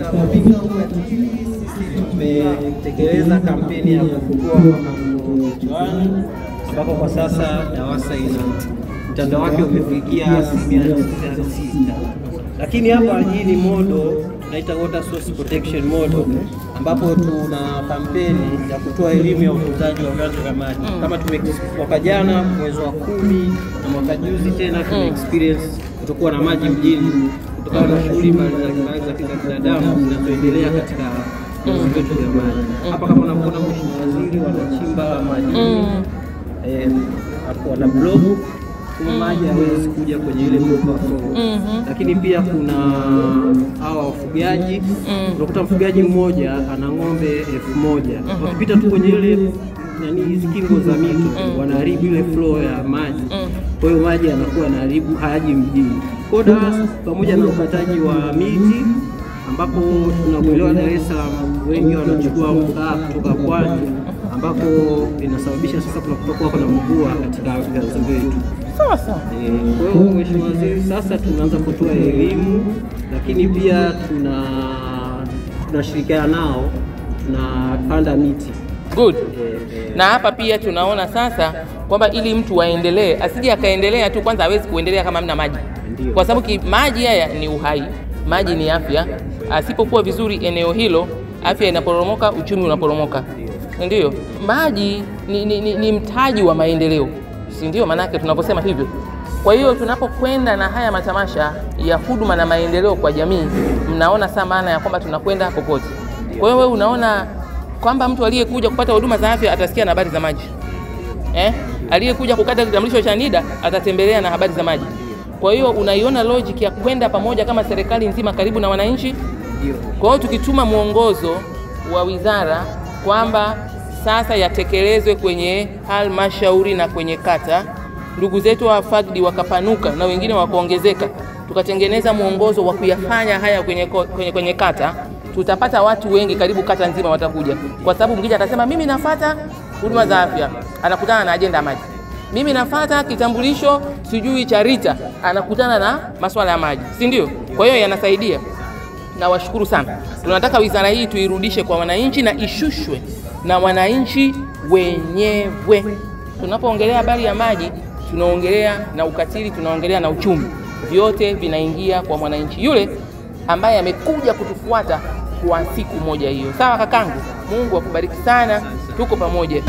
huu ya sisi tumetekeleza kampeni ya kufukua mambo juani, ambapo kwa sasa DAWASA ina mtandao wake umefikia asilimia sita, lakini hapa hii ni modo tunaita water source protection model, ambapo tuna kampeni ya kutoa elimu ya utunzaji wa vyanzo vya maji mm. kama tume mwaka jana mwezi wa kumi na mwaka juzi tena tume experience kutokuwa na maji mjini kutokana na shughuli mbalimbali za kibinadamu zinazoendelea katika vyanzo vyetu vya maji. Hapa kama unavyoona Mheshimiwa Waziri wanachimba maji mm. eh, wana block kwa maji hawezi kuja kwenye ile proper flow. Lakini pia kuna hawa wafugaji, unakuta mfugaji mmoja ana ng'ombe elfu moja. Wakipita tu kwenye ile nani hizi kingo za mito wanaharibu ile flow ya maji, kwa hiyo maji yanakuwa yanaharibu hayaji mjini. Kwa hiyo pamoja na ukataji wa miti ambapo tunakuelewa Dar es Salaam wengi wanachukua mkaa kutoka pwani ambapo inasababisha sasa kunakuwa kuna mvua katika vyanzo vyetu. Sawa sawa. Eh, Kwa hiyo Mheshimiwa Waziri, sasa tunaanza kutoa elimu, lakini pia tuna tunashirikiana nao tunapanda miti Good. Eh, eh, Na hapa pia tunaona sasa kwamba ili mtu aendelee, asije akaendelea tu, kwanza hawezi kuendelea kama mna maji, kwa sababu ki- maji haya ni uhai, maji ni afya. Asipokuwa vizuri eneo hilo, afya inaporomoka, uchumi unaporomoka, ndio. Maji ni, ni, ni, ni mtaji wa maendeleo, si ndio? Maanake tunaposema hivyo. Kwa hiyo tunapokwenda na haya matamasha ya huduma na maendeleo kwa jamii, mnaona saa maana ya kwamba tunakwenda popote. Kwa hiyo wewe unaona kwamba mtu aliyekuja kupata huduma za afya atasikia na habari za maji eh? Aliyekuja kukata kitambulisho cha NIDA atatembelea na habari za maji. Kwa hiyo unaiona logic ya kwenda pamoja kama serikali nzima karibu na wananchi. Kwa hiyo tukituma mwongozo wa wizara kwamba sasa yatekelezwe kwenye halmashauri na kwenye kata, ndugu zetu wa fagdi wakapanuka na wengine wakaongezeka, tukatengeneza mwongozo wa kuyafanya haya kwenye, kwenye, kwenye kata, tutapata watu wengi, karibu kata nzima watakuja, kwa sababu mkija atasema mimi nafata huduma za afya, anakutana na ajenda ya maji. Mimi nafata kitambulisho sijui cha RITA, anakutana na masuala ya maji, si ndio? Kwa hiyo yanasaidia. Nawashukuru sana. Tunataka wizara hii tuirudishe kwa wananchi na ishushwe na wananchi wenyewe. Tunapoongelea habari ya maji, tunaongelea na ukatili, tunaongelea na uchumi, vyote vinaingia kwa mwananchi yule ambaye amekuja kutufuata kwa siku moja hiyo. Sawa kakangu, Mungu akubariki sana, tuko pamoja.